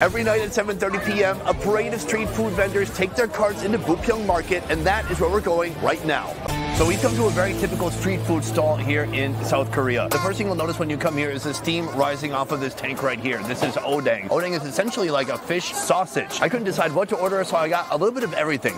Every night at 7.30 p.m., a parade of street food vendors take their carts into Bupyeong Market, and that is where we're going right now. So we come to a very typical street food stall here in South Korea. The first thing you'll notice when you come here is the steam rising off of this tank right here. This is odeng. Odeng is essentially like a fish sausage. I couldn't decide what to order, so I got a little bit of everything.